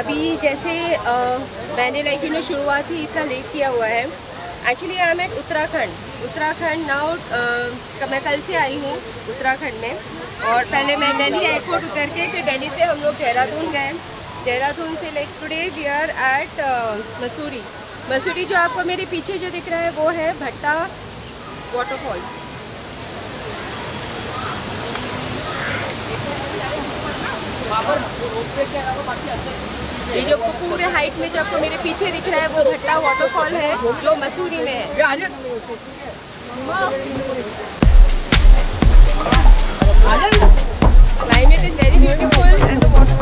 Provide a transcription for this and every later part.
अभी जैसे आ, मैंने लाइक यू नो शुरुआत ही इतना लेट किया हुआ है। Actually I am at Uttarakhand Uttarakhand now मैं कल से आई हूँ उत्तराखंड में। और पहले मैं दिल्ली एयरपोर्ट उतर के फिर दिल्ली से हम लोग देहरादून गए। देहरादून से like today we are at Mussoorie Mussoorie जो आपको मेरे पीछे जो दिख रहा है वो है भट्टा वाटरफॉल ये जो पूरे हाइट में जो आपको मेरे पीछे दिख रहा है वो भट्टा वाटरफॉल है जो मसूरी में है। Climate is very beautiful and the waterfall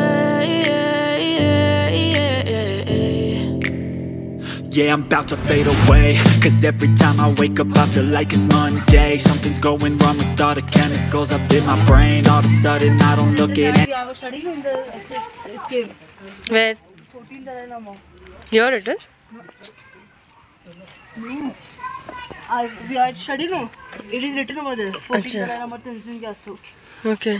Yeah, I'm about to fade away Cause every time I wake up I feel like it's Monday Something's going wrong with all the chemicals up in my brain All of a sudden I don't look at it We are studying in the SS cave. Where? 14 Dalai Here it is. I, we are studying, no? It is written over there. 14 Acha. Dalai Lama Tenzin Gyatso. Okay.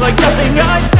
like nothing I've